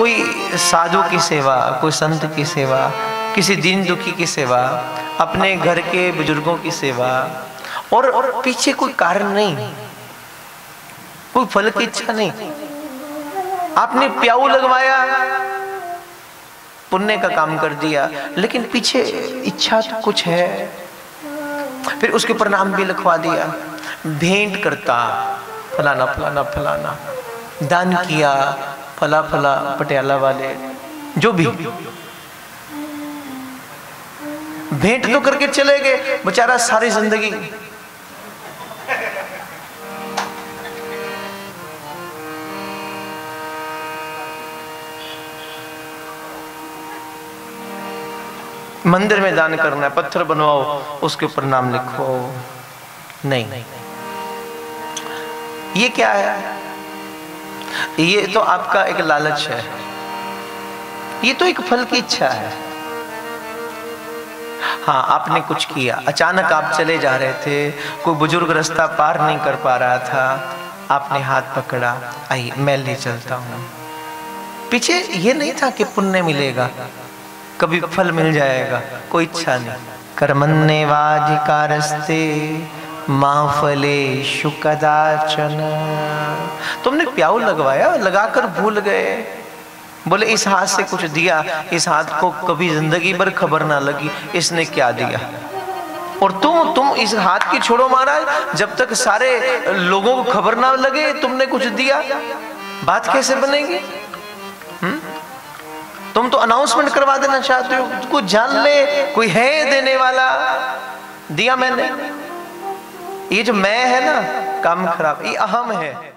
कोई साधु की सेवा कोई संत की सेवा किसी दीन दुखी की सेवा अपने घर के बुज़ुर्गों की सेवा और, और पीछे कोई कारण नहीं कोई फल की इच्छा नहीं। आपने प्याऊ लगवाया पुण्य का काम कर दिया लेकिन पीछे इच्छा तो कुछ है। फिर उसके ऊपर नाम भी लिखवा दिया भेंट करता फलाना फलाना फलाना दान किया फला फला पटियाला वाले, जो भी। भेंट तो करके चले गए, बेचारा सारी ज़िंदगी। मंदिर में दान करना है, पत्थर बनवाओ, उसके ऊपर नाम लिखो। नहीं। ये क्या है? ये तो आपका एक लालच है। ये तो एक फल की इच्छा है। हाँ आपने कुछ किया। अचानक आप चले जा रहे थे। कोई बुज़ुर्ग रास्ता पार नहीं कर पा रहा था। आपने हाथ पकड़ा। आई मैं ले चलता हूँ। पीछे ये नहीं था कि पुण्य मिलेगा। कभी फल मिल जाएगा। कोई इच्छा नहीं। कर्मण्य वाधिकारस्ते माफले शुकदाचन। तुमने प्याऊ लगवाया? लगाकर भूल गए। बोले, इस हाथ से कुछ दिया, इस हाथ को कभी ज़िंदगी भर खबर ना लगी, इसने क्या दिया? और तुम तुम इस हाथ की छोड़ो महाराज, जब तक सारे लोगों को खबर ना लगे, तुमने कुछ दिया? बात कैसे बनेगी? हुँ? तुम तो अनाउंसमेंट करवा देना चाहते हो, कुछ जान ले, कोई है देने वाला? दिया मैंने। ये जो मैं है ना काम खराब ये अहम है।